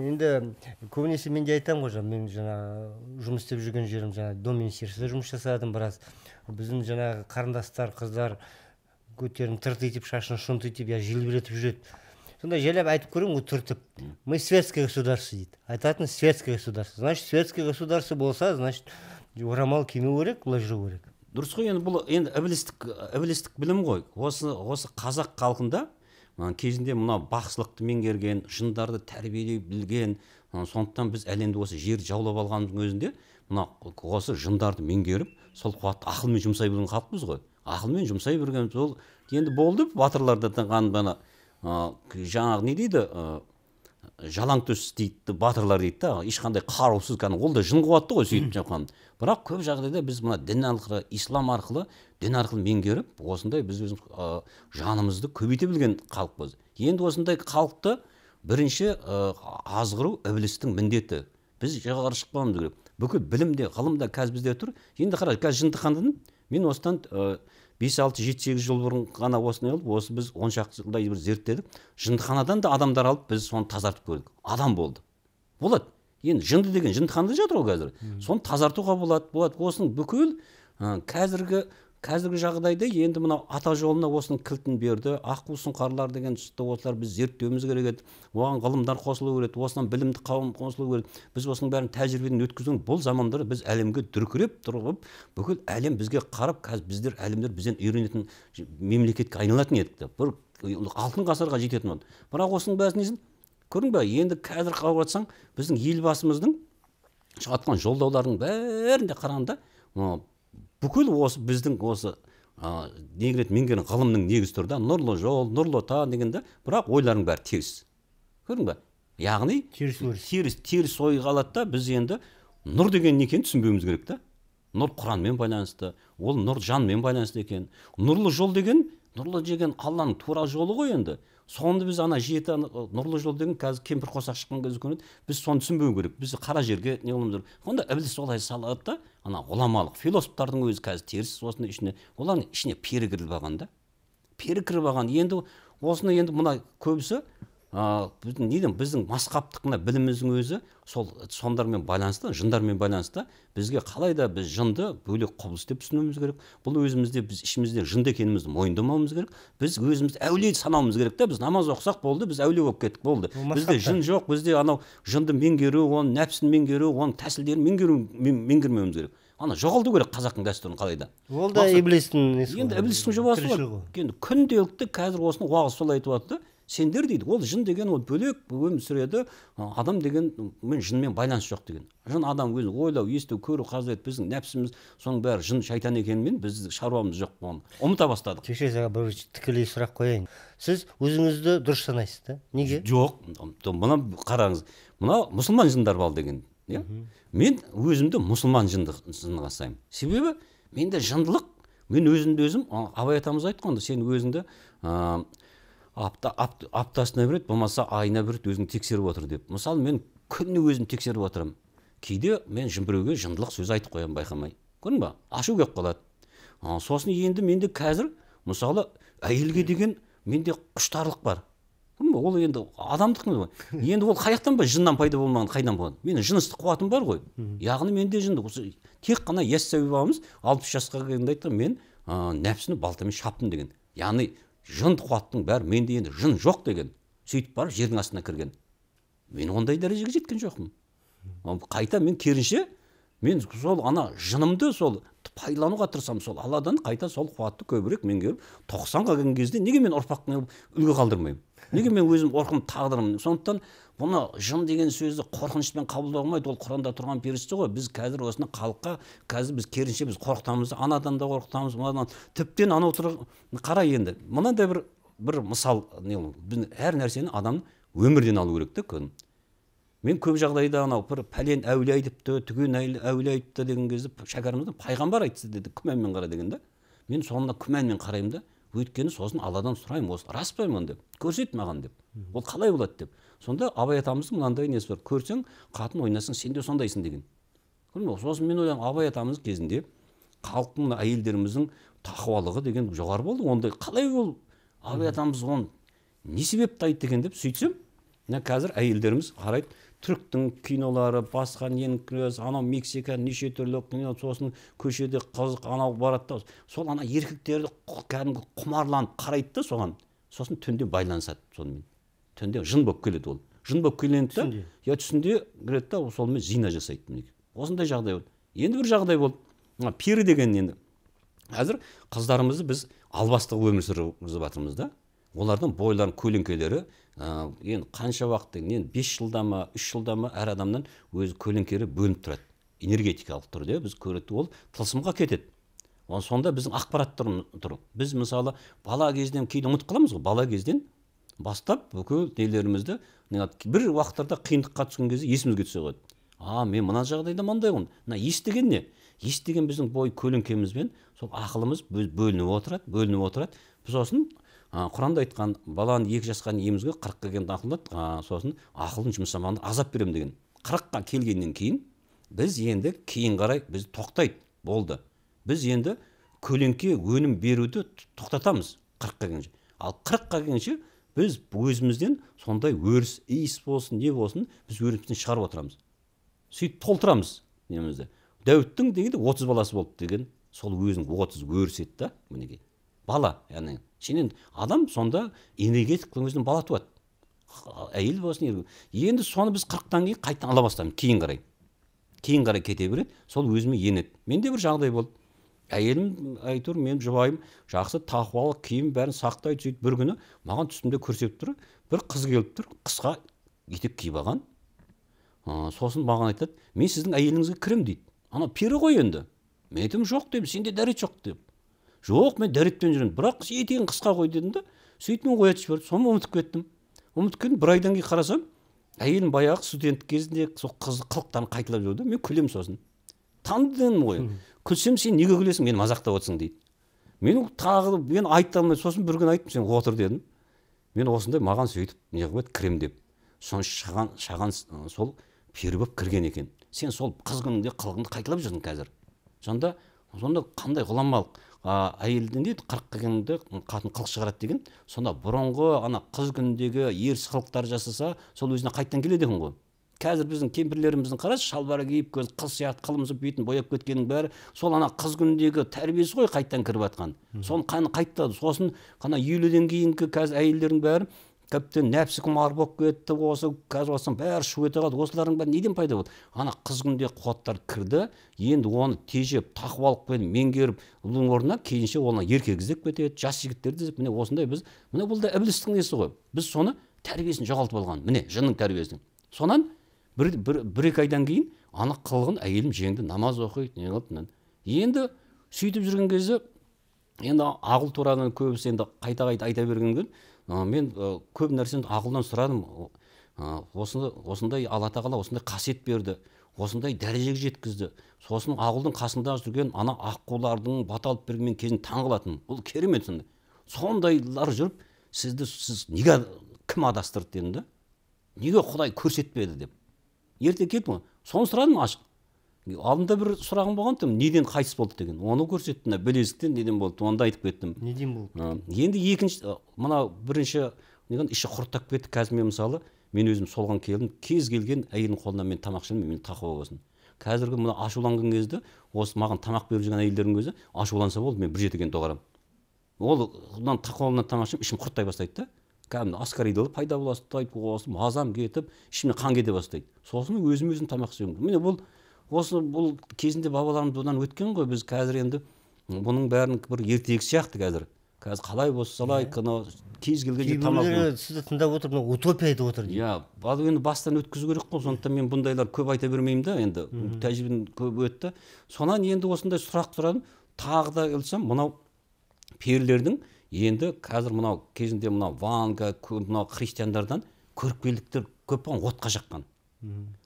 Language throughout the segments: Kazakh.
енді көбінесе мен де айтамын ғой жаңағы мен жаңағы жұмыс істеп жүрген жерім жаңағы дом министерствода жұмыс жасадым біраз. Біздің жаңағы қарындастар қыздар көтерін тырт шашын шунт етіп я желбіретіп жүреді. Сонда жайлап айтып көремін ғой түртіп. Мы светское государство дейді. Айтатын светское государство. Значит светское государство болса значит орамал кимеу керек былай жүру керек. Дұрыс қой енді бұл енді ібілістік ібілістік білім ғой. Осы осы қазақ халқында кезінде мына бақсылықты меңгерген жындарды тәрбиелей білген сондықтан біз әлемді осы жерді жаулап алғанның өзінде мына осы жындарды меңгеріп сол қуатты ақылмен жұмсай білген халықпыз ғой. Ақылмен жұмсай білген сол енді болды батырларда ана жаңағы не дейді жалаңтөс дейді батырлар дейді да. Ешқандай қарусыз кәдімгі ол да жын қуатты ғой сөйтіп жатқан. Бірақ көп жағдайда біз мына дін арқылы ислам арқылы дін арқылы меңгеріп осындай біз өзіміз ә, жанымызды көбейте білген халықпыз. Енді осындай халықты бірінші ә, азғыру ібілістің міндеті. Біз жоғары шықпауымыз керек бүкіл білімде ғылымда қазір бізде тұр. Енді қара қазір жындыханадан мен осыдан бес алты жеті сегіз жыл бұрын ғана осыны алып осы біз он шақты жылдай бір зерттедік. Жындыханадан да адамдар алып біз соны тазартып көрдік. Адам болды. Болады. Енді жынды деген жындыханада жатыр ғой қазір. Соны тазартуға болады болады. Осының бүкіл ә, қазіргі қазіргі жағдайда енді мынау ата жолына осының кілтін берді аққу сұңқарлар деген осылар біз зерттеуіміз керек еді. Оған ғылымдар қосылу керек еді осынан білімді қауым қосылу керек. Біз осының бәрін тәжірибеден өткізу бұл заманда біз әлемге дүркіреп тұрып бүкіл әлем бізге қарап қазір біздер әлемдер бізден үйренетін мемлекетке айналатын едік бір алтын ғасырға жететін болды бірақ осының бәрі несін көрдің ба енді қазір қарап жатсаң біздің елбасымыздың шығатқан жолдаулардың бәрінде қарағанда бүкіл осы біздің осы ә, не меңгерген ғылымның негізі тұр да. Нұрлы жол нұрлы отан деген да. Бірақ ойларың бәрі теріс. Көрдің ба яғни теріс теріс теріс ойға алады да. Біз енді нұр деген не екенін түсінбеуіміз керек та. Нұр құранмен байланысты ол нұр жанмен байланысты екен. Нұрлы жол деген нұрлы деген алланың тура жолы ғой енді. Соны біз ана жеті нұрлы жол деген қазір кемпір қосақ шыққан кезде көрінеді. Біз соны түсінбеу керек. Біз қара жерге не қылуымыз керек. Онда ібіліс солай салады да ана ғұламалық философтардың өзі қазір теріс осының ішіне олардың ішіне пері кіріп алған да. Пері кіріп алған. Енді осыны енді мына көбісі ә, біздің неден біздің масқаптық мына біліміміздің өзі сол сондармен байланысты жындармен байланысты. Бізге қалай да біз жынды бөлек құбылыс деп түсінуіміз керек. Бұл өзімізде біз ішімізде жынды екенімізді мойындамауымыз керек. Біз өзімізді әулие санауымыз керек та. Біз намаз оқысақ болды біз әулие болып кеттік болды. Бізде жын жоқ бізде анау жынды меңгеру оның нәпсін меңгеру оның тәсілдерін меңгеру меңгермеуіміз керек. Ана жоғалту керек қазақтың дәстүрін қалай да. Ол да иблистің енді іблістің жобасы ғой. енді күнделікті қазір осыны уағыз солай айтып жатыр да сендер дейді ол жын деген ол бөлек өмір сүреді адам деген мен жынмен байланыс жоқ деген. Жын адам өзі ойлау есту көру қажет біздің нәпсіміз соның бәрі жын шайтан екенімен біз шаруамыз жоқ оны ұмыта бастадық. Кеше саған бір тікелей сұрақ қояйын. Сіз өзіңізді дұрыс санайсыз да? Неге? Жоқ. Мына қараңыз мына мұсылман жындар бар деген иә? Мен өзімді мұсылман жынды жынға санаймын себебі менде жындылық мен өзімді өзім абай атамыз айтқан сен өзіңді апта, апт, аптасына бір рет болмаса айына бір рет өзің тексеріп отыр деп. Мысалы мен күніне өзім тексеріп отырамын кейде мен біреуге жындылық сөз айтып қоямын байқамай. Көрдің ба? Ашу келіп қалады а, сосын енді менде қазір мысалы әйелге деген менде құштарлық бар. Көрдің ба? Ол енді адамдық енді ол қай жақтан ба? Жыннан пайда болмаған қайдан болады менің жыныстық қуатым бар ғой. Яғни менде жынды тек қана яссауи бабамыз алпыс жасқа келгенде айтқан мен ә, нәпсіні балтамен шаптым деген. Яғни жын қуаттың бәрі менде енді жын жоқ деген сөйтіп барып жердің астына кірген. Мен ондай дәрежеге жеткен жоқпын. Қайта мен керісінше мен сол ана жынымды сол пайдалануға тырысамын. Сол алладан қайта сол қуатты көбірек меңгеріп тоқсанға келген кезде неге мен ұрпаққа үлгі қалдырмаймын? Неге мен өзім орқым тағдырым? Сондықтан бұны жын деген сөзді қорқынышпен қабылдауға болмайды ол құранда тұрған періште ғой. Біз қазір осыны халыққа қазір біз керісінше біз қорқытамыз анадан да қорқытамыз мынадан. Тіптен анау тұр қара енді. Мынандай бір бір мысал не әр нәрсені адам өмірден алу керек та көн мен көп жағдайда анау бір пәлен әулие айтыпты түген әулие айтыпты деген кезде шәкәрімізде пайғамбар айтты деді күмәнмен қара деген да. Мен соны күмәнмен қараймын да өйткені сосын алладан сұраймын осы рас па деп көрсет маған деп. Ол қалай болады деп. Сонда абай атамыздың мынандай несі бар? Көрсең қатын ойнасаң сен де сондайсың деген. Сосын мен ойлаймын абай атамыз кезінде халықтың мына әйелдеріміздің тақуалығы деген жоғары болды. Ондай қалай ол? Абай атамыз оны не себепті айтты екен деп сөйтсем мына қазір әйелдеріміз қарайды. Түріктің кинолары басқа киносы анау мексиканың неше түрлі кино сосын көшеде қызық анау барады да. Сол ана еркектерді кәдімгі құмарланып қарайды да соған. Сосын түнде байланысады сонымен. Түнде жын болып келеді ол. Жын болып келеді да иә түсінде кіреді да сонымен зина жасайды мінекей. Осындай жағдай болды. Енді бір жағдай болды. Мына пері деген енді. Қазір қыздарымызды біз албастық өмір сүргізіп жатырмыз да. Олардың бойларының көлеңкелері ә, енді қанша уақыт деген енді бес жылда ма үш жылда ма әр адамнан өзі көлеңкелері бөлініп тұрады. Энергетикалық түрде біз көреді ол тылсымға кетеді. Ол сонда біздің ақпарат тұр, тұр. Біз мысалы бала кезден кейде ұмытып қаламыз ғой. Бала кезден бастап бүкіл нелерімізді не- бір уақыттарда қиындыққа түскен кезде есімізге түсе қояды. А мен мына жағдайда мындаймын мына естіген не? Естіген біздің бой көлеңкемізбен сол ақылымыз бө- бөлініп отырады бөлініп отырады сосын құранда айтқан баланы екі жасқа дейін емізге қырыққа келгенде ақылдады ә, сосын ақылын жұмсамағанда азап беремін деген. Қырыққа келгеннен кейін біз енді кейін қарай біз тоқтайды болды. Біз енді көлеңке өнім беруді тоқтатамыз қырыққа келгенше. Ал қырыққа келгенше біз өзімізден сондай өріс иіс болсын не болсын біз өрімізден шығарып отырамыз. Сөйтіп толтырамыз немізді. Дәуіттің дегенде отыз баласы болды деген сол өзінің отыз өріс еді да мінекей. Бала яғни сенен адам сонда энергетикалық өзінен бала туады. Әйел болсын енді соны біз қырықтан кейін қайтадан ала бастаймыз кейін қарай. Кейін қарай кете береді сол өзіме енеді. Менде бір жағдай болды. Әйелім әйтеуір менің жұбайым жақсы тақуалық киім бәрін сақтайды сөйтіп бір күні маған түсімде көрсетіп тұр бір қыз келіп тұр қысқа етек киіп алған Ы, сосын маған айтады мен сіздің әйеліңізге кіремін дейді. Ана пері ғой енді мен айтамын жоқ дедім сенде дәрет жоқ деп. Жоқ мен дәретпен жүремін бірақ етегің қысқа ғой дедім да сөйтіп мен оятып жіберді. Соны ұмытып кеттім. Ұмытып кеттім. бір айдан кейін қарасам әйелім баяғы студент кезінде сол қыз қылықтарын қайталап жүр да мен күлемін сосын. Таныдым ғой. Күлсем сен неге күлесің мені мазақтап отырсың дейді. Мен тағы мен айта алмай сосын бір күні айттым сен отыр дедім мен осындай маған сөйтіп не қылып еді? Кірем деп. Соны шаған шаған сол пері болып кірген екен. Сен сол қыз күнінде қылығыңды қайталап жүрсің қазір. Сонда сонда қандай ғұламалық а, әйелден дейді қырыққа келгенде қатын қылық шығарады деген. Сонда бұрынғы ана қыз күніндегі ерсі қылықтар жасаса сол өзіне қайтадан келеді екен ғой. Қазір біздің кемпірлеріміздің қарашы шалбар киіп көз қыз сияқты қылымсып бетін бояп кеткеннің бәрі сол ана қыз күніндегі тәрбиесі ғой қайтадан кіріп жатқан соны қаны қайтады сосын қана елуден кейінгі қазір әйелдердің бәрі тіптен нәпсі құмар болып кетті осы қазір осының бәрі шу ете қалды. Осылардың бәрі неден пайда болды? Ана қыз күнінде қуаттар кірді енді оны тежеп тақуалықпен меңгеріп оның орнына кейінше оны еркек іздеп кетеді жас жігіттерді іздеп. Міне осындай біз міне бұл да іблістің несі ғой? Біз соны тәрбиесін жоғалтып алған. Міне жынның тәрбиесін. Сонан бір, бір, бір екі айдан кейін ана қылығын әйелім жеңді намаз оқиды не қылды енді сөйтіп жүрген кезде енді ақыл туралы көбісі енді қайта қайта айта бергеннен кейін мен көп нәрсені ақылдан сұрадым. Осыны осындай алла тағала осындай қасиет берді осындай дәрежеге жеткізді. Сосын ақылдың қасында жүрген ана аққулардың бата алып берген кезін таң қалатынмын бұл керемет сондай сондайлар жүріп сізді сіз неге кім адастырды дедім да неге құдай көрсетпеді деп? Ерте ғой. Соны сұрадым ашық. Алдында бір сұрағым болған тым неден қайтыс болды деген. Оны көрсетті мына білезіктен неден болды оны да айтып кеттім. Неден болды? Енді екінші ы, мынау бірінші іші құрттап кетті қазір мен мысалы. Мен өзім солған келдім. Кез келген әйелдің қолынан мен тамақ ішемін мен тақуа болсын қазіргі мына ашуланған кезде осы маған тамақ беріп жүрген әйелдердің өзі ашуланса болды мен бір жетіген доғарамын ол мына тақуалығынан тамақ ішемін ішім құрттай бастайды да. Кәдімгі аскаридол пайда бола бастайды осы мазам кетіп ішімнен қан кете бастайды сосын өзім өзім тамақ істеуім міне бұл осы бұл кезінде бабаларымыз бұдан өткен ғой біз қазір енді бұның бәрін бір ертегі сияқты қазір қазір қалай болса солай анау кез келген жерде тамақ сізді тыңдап отыр мына утопия айтып отыр иә ал енді бастан өткізу керек қой сондықтан мен бұндайлар көп айта бермеймін да енді тәжірибем көп өтті сонан енді осындай сұрақ сұрадым тағы да келсем мынау перілердің енді қазір мынау кезінде мынау ванга мынау христиандардан көріпкелдіктер көп болған отқа жаққан.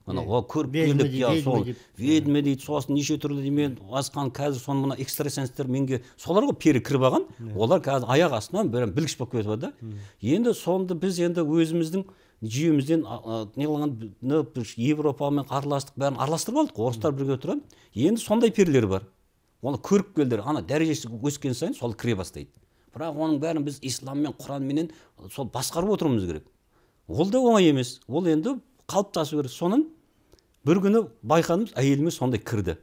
Анау о көріпкелдік иә сол. ведьма дейді сосын неше түрлі немен асқан қазір соны мына экстрасенстер менге солар ғой пері кіріп алған. Олар қазір аяқ астынан бәрі білгіш болып кетіп да. Енді сонды біз енді өзіміздің жүйемізден а, а, не қылған не, бір европамен араластық бәрін араластырып алдық қой, орыстар бірге тұрады енді сондай перілер бар. Оны көріпкелдер ана дәрежесі өскен сайын сол кіре бастайды. Бірақ оның бәрін біз ислам мен құранменен сол басқарып отыруымыз керек. Ол да оңай емес. Ол енді қалыптасу керек. Сонын бір күні байқадым әйеліме сондай кірді.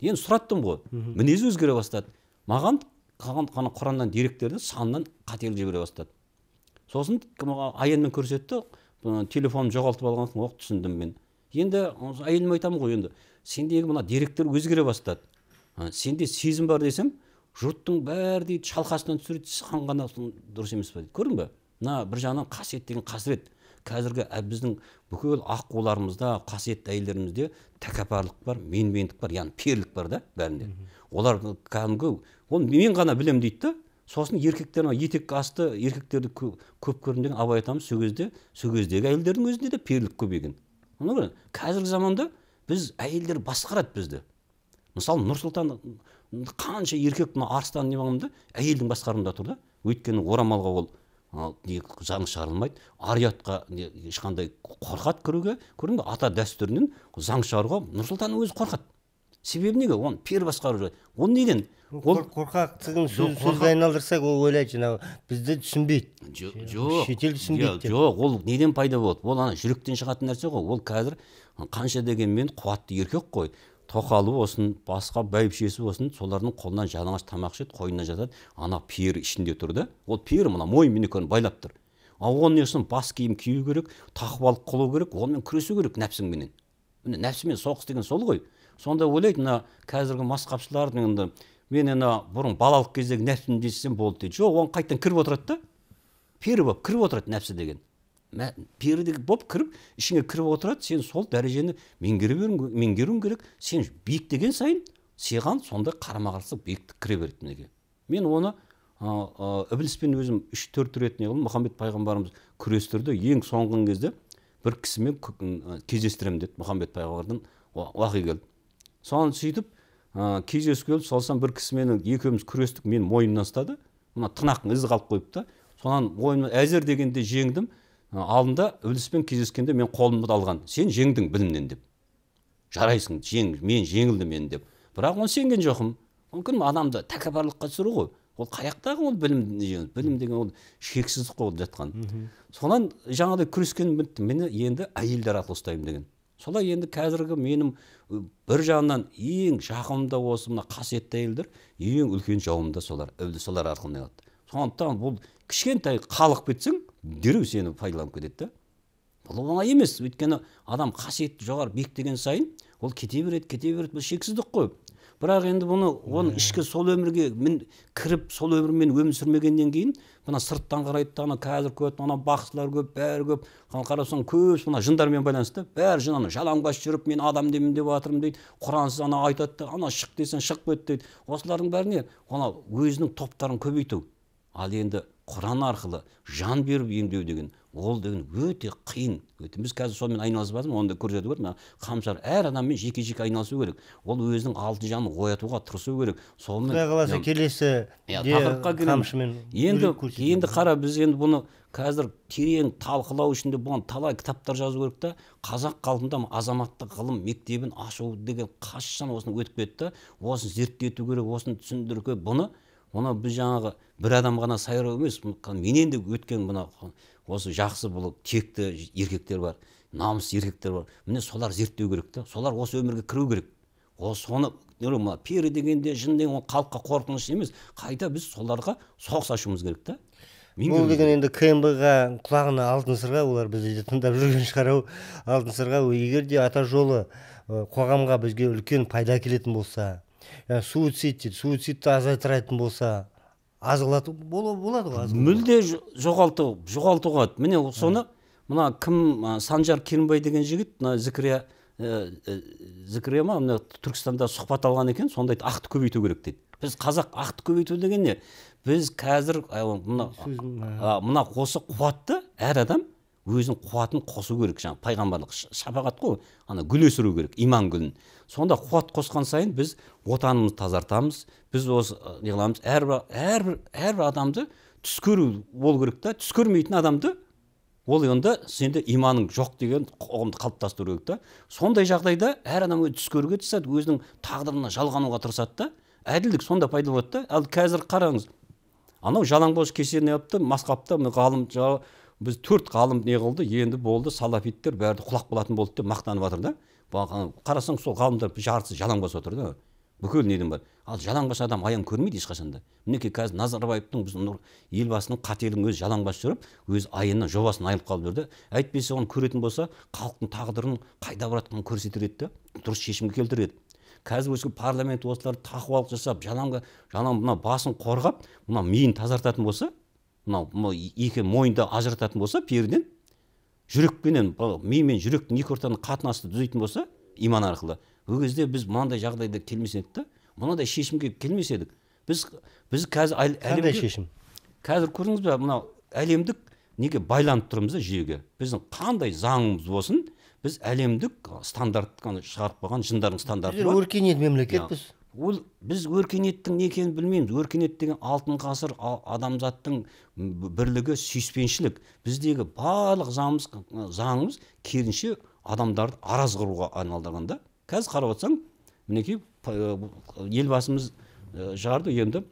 Енді сұраттым ғой. Мінезі өзгере бастады. Маған қалған қана құраннан деректерді санынан қателік жібере бастады. Сосын әйелмен көрсетті. Телефонымды жоғалтып алған соң оқ түсіндім мен. Енді әйеліме айтамын ғой енді. Сендегі мына деректер өзгере бастады. Сенде сезім бар десем жұрттың бәрі дейді шалқасынан түсіреді саған ғана дұрыс емес па дейді. Көрдің ба мына бір жағынан қасиет деген қасірет. Қазіргі біздің бүкіл аққуларымызда қасиетті әйелдерімізде тәкаппарлық бар менмендік бар яғни перлік бар да бәрінде. Олар кәдімгі ол мен ғана білемін дейді да. Сосын еркектер етек асты еркектерді көп көрдім деген абай атамыз сол кезде сол кездегі әйелдердің өзінде де перлік көбейген қазіргі заманда біз әйелдер басқарады бізді. Мысалы нұрсұлтан қанша еркек мына арыстан не болғанда әйелдің басқаруында тұр да. Өйткені орамалға ол заң шығарылмайды. Ар ұятқа ешқандай қорқады кіруге. Көрдің ба ата дәстүрінен заң шығаруға нұрсұлтанның өзі қорқады. Себебі неге? Оны пер басқару ол неден? Ол қорқақтығын сөзге айналдырсақ ол ойлайды жаңағы бізді түсінбейді. Жоқ шетел түсінбейді жоқ ол неден пайда болды? Ол ана жүректен шығатын нәрсе ғой. Ол қазір қанша дегенмен қуатты еркек қой. Тоқалы болсын басқа бәйбішесі болсын солардың қолынан жалаңаш тамақ ішеді қойнына жатады. Ана пері ішінде тұр да. Ол пері мына мойын байлап тұр. Ал оны не үшін бас киім кию керек тақуалық қылу керек онымен күресу керек нәпсіңменен міне нәпсімен соғыс деген сол ғой. Сонда ойлайды мына қазіргі масқапшылар енді мен ана бұрын балалық кездегі нәпсімді естісем болды дейді. Жоқ оған қайтадан кіріп отырады да. Пері болып кіріп отырады нәпсі деген. Пері болып кіріп ішіңе кіріп отырады сен сол дәрежені меңгеруің керек. Сен биіктеген сайын саған сондай қарама қарсы биіктік кіре береді мінекей. Мен оны ібіліспен өзім үш төрт рет не қылдым. Мұхаммед пайғамбарымыз күрестірді ең соңғы кезде бір кісімен кездестіремін деді мұхаммед пайғамбардан уақи келді. Соны сөйтіп ә, кездесіп келіп салсам бір кісімен екеуміз күрестік мен мойнымнан ұстады. Мына тырнақтың ізі қалып қойыпты. Сонан мойнымнан әзер дегенде жеңдім. Алдында ібіліспен кездескенде мен қолымды алған. Сен жеңдің білімнен деп. Жарайсың жең мен жеңілдім мен деп. Бірақ оны сенген жоқпын. Мүмкін адамды тәкаппарлыққа түсіру ғой. Ол қаяқтағы ол білім білім деген ол шексіздік қой ол жатқан. Сонан жаңағыдай күрескен бітті. Мені енді әйелдер арқылы ұстаймын деген. Солай енді қазіргі менің бір жағынан ең жақынымда осы мына қасиетті әйелдер ең үлкен жауым да солар солар арқылы неғылады сондықтан бұл кішкентай халық кетсең дереу сені пайдаланып кетеді да. Бұл оңай емес. Өйткені адам қасиетті жоғары биіктеген сайын ол кете береді кете береді. Бұл шексіздік қой. Бірақ енді бұны оның ішкі сол өмірге мін кіріп сол өмірмен өмір сүрмегеннен кейін мына сырттан қарайды ана қазір көп ана бақсылар көп бәрі көп. Қарасаң көбісі мына жындармен байланысты. Бәрі жын ана жалаңбас жүріп мен адам демін деп жатырмын дейді. Құрансыз ана айтады да ана шық десең шығып кет дейді. Осылардың бәрі не ана өзінің топтарын көбейту. Ал енді құран арқылы жан беріп емдеу деген ол деген өте қиын. Өте біз қазір сонымен айналысып жатырмыз оны да көрсету керек. Мына қамшар әр адаммен жеке жеке айналысу керек. Ол өзінің алтын жанын оятуға тырысу керек. Сонымен құдай қаласа келесі тақырыпқа қамшымен енді енді қара біз енді бұны қазір терең талқылау үшін де бұған талай кітаптар жазу керек та. Қазақ халқында азаматтық ғылым мектебін ашу деген қашан осыны өтіп кетті? Осыны зерттету керек осыны түсіндіру керек. Бұны оны біз жаңағы бір адам ғана сайрау емес менен де өткен мына осы жақсы бұл текті еркектер бар намысты еркектер бар. Міне солар зерттеу керек та солар осы өмірге кіру керек. Ол соны мына пері дегенде жын деген ол халыққа қорқыныш емес. Қайта біз соларға соғыс ашуымыз керек та? Бұл деген енді кмб ға құлағына алтын сырға олар бізді тыңдап жүрген шығар ау. Алтын сырға егер де ата жолы қоғамға бізге үлкен пайда әкелетін болса суицид дейді суицидті азайтыратын болса аз қылады болады ғой мүлде жоғалту жоғалтуға міне соны мына кім санжар керімбай деген жігіт мына зікірия ә, зікірия ма? Мына түркістанда сұхбат алған екен сонда айтты ақты көбейту керек дейді. Біз қазақ ақты көбейту деген не? Біз қазір мына мына осы қуатты әр адам өзінің қуатын қосу керек. Жаңағы пайғамбарлық шапағат қой ана гүл өсіру керек иман гүлін. Сонда қуат қосқан сайын біз отанымызды тазартамыз. Біз осы не қыламыз? Әрбір әрбір әрбір адамды түс көру болу керек та. Түс көрмейтін адамды ол енді сенде иманың жоқ деген ұғымды қалыптастыру керек та. Сондай жағдайда әр адам түс көруге тырысады өзінің тағдырына жалғануға тырысады да. Әділдік сонда пайда болады да. Ал қазір қараңыз анау жалаңбоз кесе неғыпты масқапты ғалым біз төрт ғалым не қылды? Енді болды салафиттер бәрі құлақ болатын болды деп мақтанып жатыр да. Қарасаң сол ғалымдар жартысы жалаңбас отыр да. Бүкіл неден бар. Ал жалаңбас адам аян көрмейді ешқашан да. Мінекей қазір назарбаевтың біз елбасының қателігін өзі жалаңбас жүріп өзі айынан жобасын айырып қалып жүр да. Әйтпесе оны көретін болса халықтың тағдырын қайда баратқанын көрсетер еді да. Дұрыс шешімге келтірер еді. Қазір осы парламент осылар тақуалық жасап жалаңға жалаң мына басын қорғап мына миын тазартатын болса мынау екі мойынды ажырататын болса перден жүрекпенен ми мен жүректің екі ортаның қатынасты түзейтін болса иман арқылы. Ол кезде біз мынандай жағдайда келмес едік та мынадай шешімге келмес едік біз біз қазір қандай шешім? қазір көрдіңіз ба мынау әлемдік неге байланып тұрмыз да жүйеге? Біздің қандай заңымыз болсын біз әлемдік стандарт шығарып қойған жындардың стандарты бар өркениет мемлекетпіз. Ол біз өркениеттің не екенін білмейміз. Өркениет деген алтын ғасыр адамзаттың бірлігі сүйіспеншілік. Біздегі барлық заңымыз заңымыз керісінше адамдарды араз қылуға айналдырған да. Қазір қарап отырсаң мінекей елбасымыз шығарды енді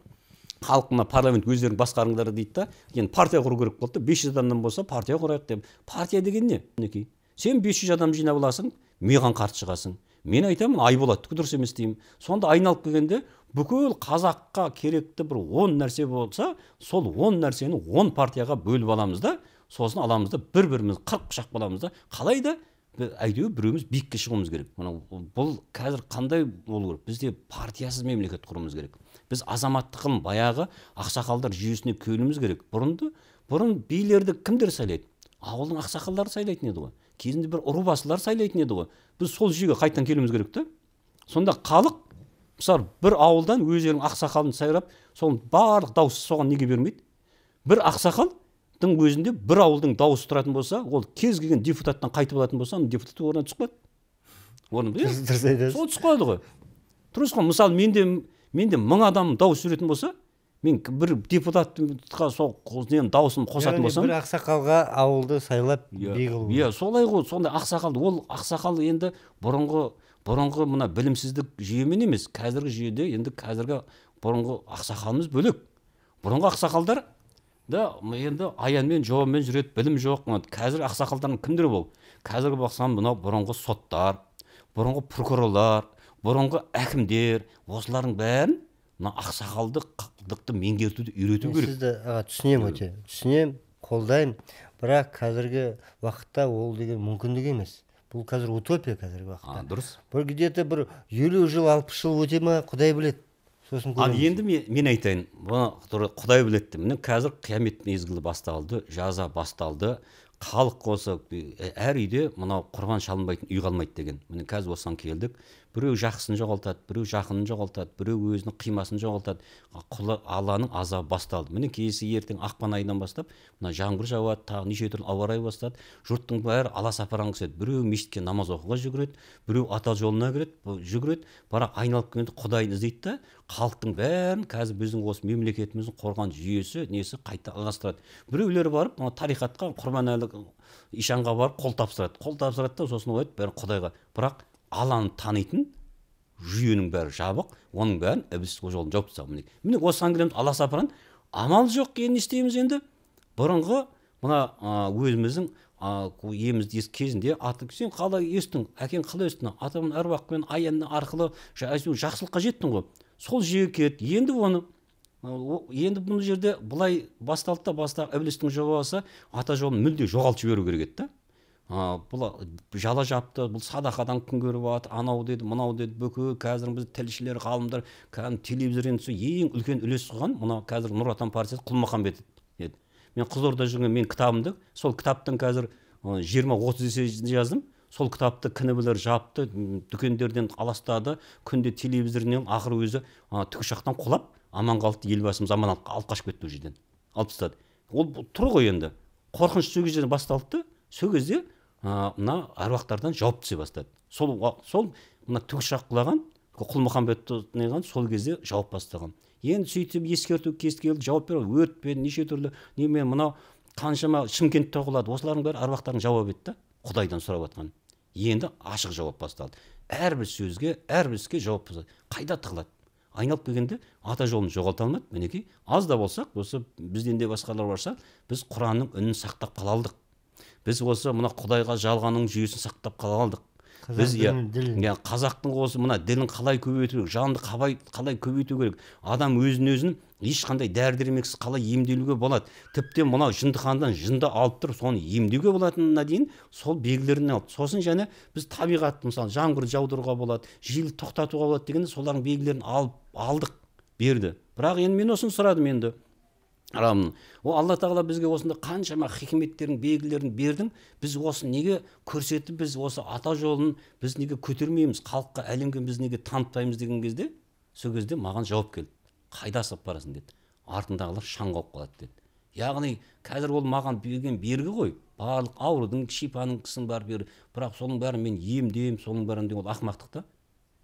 халық мына парламент өздерің басқарыңдар дейді да. Енді партия құру керек болды да. Бес жүз адамнан болса партия құрайық деп. Партия деген не? Мінекей сен 500 адам жинап аласың маған қарсы шығасың. Мен айтамын айболаттікі дұрыс емес деймін. Сонда айналып келгенде бүкіл қазаққа керекті бір он нәрсе болса сол он нәрсені он партияға бөліп аламыз да сосын аламыз да бір біріміз қырық пышақ боламыз да. Қалай да әйтеуір біреуміз биікке шығуымыз керек. Мынау бұл қазір қандай болу керек? Бізде партиясыз мемлекет құруымыз керек. Біз азаматтық баяғы ақсақалдар жүйесіне көнуіміз керек. Бұрынды бұрын билерді кімдер сайлайды? Ауылдың ақсақалдары сайлайтын еді ғой. Кезінде бір рубасылар сайлайтын еді ғой. Біз сол жүйеге қайтадан келуіміз керек та сонда халық мысалы бір ауылдан өздерінің ақсақалын сайрап сол барлық дауысты соған неге бермейді? Бір ақсақалдың өзінде бір ауылдың дауысы тұратын болса ол кез келген депутаттан қайтып алатын болса ана депутат орнынан түсіп қалады. Дұрыс айтасыз. Сол түсіп қалады ғой. Дұрыс қой. Мысалы менде менде мың адам дауыс жүретін болса мен бір депутатқа сол нені дауысын қосатын болсам бір ақсақалға ауылды сайлап қылу иә солай ғой сондай ақсақал ол ақсақал енді бұрынғы бұрынғы мына білімсіздік жүйемен емес қазіргі жүйеде енді қазіргі бұрынғы ақсақалымыз бөлек. Бұрынғы ақсақалдар да енді аянмен жауабымен жүреді білім жоқ. Қазір ақсақалдардың кімдер бол? Қазіргі бақсам мынау бұрынғы соттар бұрынғы прокурорлар бұрынғы әкімдер осылардың бәрін мына ақсақалдықты меңгертуді үйрету керек. сізді аға түсінемін өте. Түсінемін қолдаймын. Бірақ қазіргі уақытта ол деген мүмкіндік емес. Бұл қазір утопия қазіргі уақытта. Дұрыс. Бір где то бір елу жыл алпыс жыл өте ма құдай біледі. Сосын ал енді мен, мен айтайын бұны құдай біледі міне қазір қиямет мезгілі басталды жаза басталды. Халық осы әр үйде мынау құрбан шалынбайтын үй қалмайды деген. Міне қазір осыған келдік. Біреу жақсысын жоғалтады біреу жақынын жоғалтады біреу өзінің қимасын жоғалтады. Құлы алланың азабы басталды. Міне келесі ертең ақпан айынан бастап мына жаңбыр жауады тағы неше түрлі ауа райы бастады. Жұрттың бәрі аласапыран түседі біреу мешітке намаз оқуға жүгіреді біреу ата жолына кіреді жүгіреді бірақ айналып келгенде құдайды іздейді да халықтың бәрін қазір біздің осы мемлекетіміздің қорған жүйесі несі қайта ығыстырады. Біреулер барып мына тарихатқа құрбанәлі ишанға барып қол тапсырады. Қол тапсырады да сосын ойлайды бәрі құдайға. Бірақ алланы танитын жүйенің бәрі жабық оның бәрін ібіліс жолын жауып тастаған міне міне осыған келеміз аласапыран амал жоқ енді не істейміз енді? Бұрынғы мына өзіміздің еміз кезінде аты сен қалай естің әкең қалай өсті атамын әруақпен аян арқылы жақсылыққа жеттің ғой. Сол жүйеге келді енді оны енді бұл жерде былай басталды да бастағы ібілістің жобасы ата жолын мүлде жоғалтып жіберу керек еді да. А, бұл жала жапты бұл садақадан күн көріп жатыр анау деді мынау деді бүкіл қазір біз тілшілер ғалымдар кәдімгі телевизорден ең үлкен үлес қылған мына қазір нұр отан партиясы құлмұхамбет еді мен қызылордада жүрген мен кітабымды сол кітаптың қазір жиырма отыз есе жаздым. Сол кітапты кнблер жапты дүкендерден аластады күнде телевизордан ақыры өзі тікұшақтан құлап аман қалды елбасымыз аман алып қашып кетті ол жерден алып тастады ол тұр ғой енді. Қорқыныш сол кезден басталды да сол кезде мына әруақтардан жауап түсе бастады. Сол сол мына тікұшақ құлаған құлмұхамбет неған сол кезде жауап бастаған. Енді сөйтіп ескерту кез келді жауап беру өртпен неше түрлі немен мынау қаншама шымкентте құлады. Осылардың бәрі әруақтардың жауап еді да құдайдан сұрап жатқан. Енді ашық жауап басталды. Әрбір сөзге әрбір іске жауап басталды. Қайда тығылады? Айналып келгенде ата жолын жоғалта алмады мінекей аз да болсақ осы бізден де басқалар барса біз құранның үнін сақтап қала алдық. Біз осы мына құдайға жалғаның жүйесін сақтап қала алдық. Біз иә иә қазақтың осы мына ділін қалай көбейту керек жанды қалай қалай көбейту керек? Адам өзін өзін ешқандай дәрі дәрмексіз қалай емделуге болады. Тіптен мынау жындыханадан жынды алып тұрып соны емдеуге болатынына дейін сол белгілерін алды. Сосын және біз табиғатты мысалы жаңбыр жаудыруға болады желді тоқтатуға болады дегенде солардың белгілерін алып алдық берді. Бірақ енді мен осыны сұрадым енді. Рамын ол алла тағала бізге осындай қаншама хикметтерін белгілерін бердің. Біз осы неге көрсетіп біз осы ата жолын біз неге көтермейміз халыққа әлемге біз неге танытпаймыз деген кезде сол кезде маған жауап келді. Қайда асығып барасың деді. Артындағылар шаң қауып қалады деді. Яғни қазір ол маған берген бергі ғой. Барлық аурудың шипаның кісін бар бер бірақ соның бәрін мен емдеймін соның бәрін ол ақымақтық та.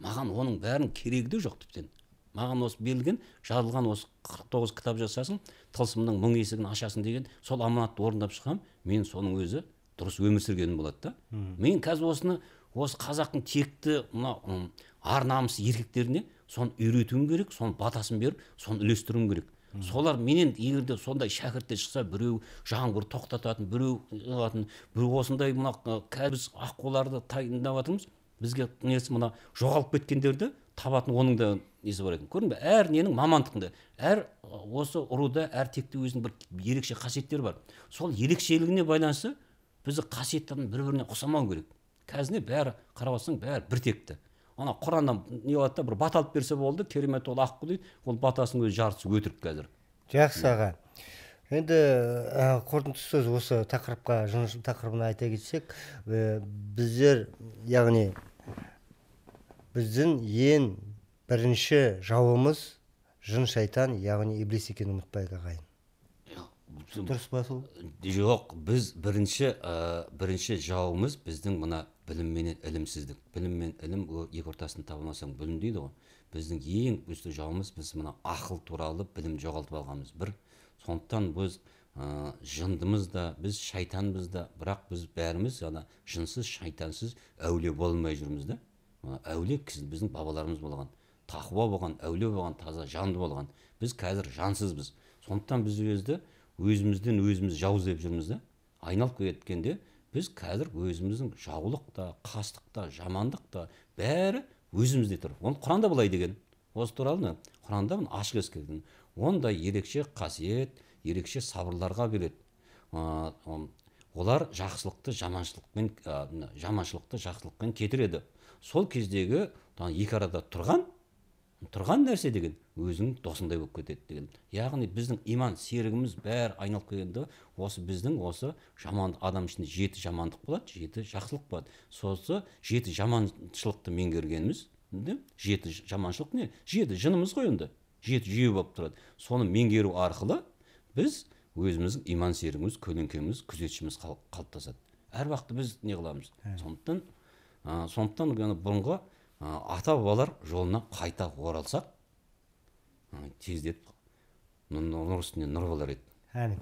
Маған оның бәрінің керегі де жоқ тіптен маған осы берілген жазылған осы қырық тоғыз кітап жасасын тылсымның мың есігін ашасың деген сол аманатты орындап шықсам мен соның өзі дұрыс өмір сүргенім болады да. Мен қазір осыны осы қазақтың текті мына ар намысты еркектеріне соны үйретуім керек соның батасын беріп соны үлестіруім керек. Солар менен егер де сондай шәкірттер шықса біреу жаңбыр тоқтататын біреу қылатын біреу осындай мына қазір біз аққуларды дайындап жатырмыз бізге несі мына жоғалып кеткендерді табатын оның да несі бар екен. Көрдің бе? Әр ненің мамандығында әр осы руда әр текте өзінің бір ерекше қасиеттері бар. Сол ерекшелігіне байланысты бізді қасиетті бір біріне ұқсамау керек. Қазір бәрі қарап отырсаң бәрі бір текті. Ана құраннан не қылады да бір бата алып берсе болды керемет ол аққу дейді ол батасының өзі жартысы өтірік қазір. Жақсы аға. Енді қорытынды сөз осы тақырыпқа тақырыбына айта кетсек біздер яғни біздің ең бірінші жауымыз жын шайтан яғни иблис екенін ұмытпайық ағайын дұрыс па сол? Жоқ біз бірінші ә, бірінші жауымыз біздің мына білім менен ілімсіздік. Білім мен ілім екі ортасын таба алмасаң білім дейді ғой. Біздің ең үздік жауымыз біз мына ақыл туралы білім жоғалтып алғанбыз бір. Сондықтан біз ә, жындымыз да біз шайтанбыз да бірақ біз бәріміз ана жынсыз шайтансыз әулие болмай жүрміз да. Әулие біздің бабаларымыз болған тақуа болған әулие болған таза жанды болған. Біз қазір жансызбыз. Сондықтан біз өзді өзімізден өзіміз жау іздеп жүрміз да айналып кеткенде біз қазір өзіміздің жаулық та қастық та жамандық та бәрі өзімізде тұр. Оны құранда былай деген. Осы туралы құранда ашық ескерген ондай ерекше қасиет ерекше сабырларға береді. Олар жақсылықты жаманшылықпен жаманшылықты жақсылықпен кетіреді. Сол кездегі екі арада тұрған тұрған нәрсе деген өзің досыңдай болып кетеді деген. Яғни біздің иман серігіміз бәрі айналып келгенде осы біздің осы жаман адам ішінде жеті жамандық болады жеті жақсылық болады. Сосы жеті жаманшылықты меңгергеніміз жеті жаманшылық не? Жеті жынымыз ғой енді. Жеті жүйе болып тұрады. Соны меңгеру арқылы біз өзіміздің иман серігіміз көлеңкеміз күзетшіміз қалыптасады. Әр уақытта біз не қыламыз? Сондықтан ә, сондықтан бұрынғы ата бабалар жолына қайта оралсақ тездетіп нұр үстіне нұр болар еді. Әмин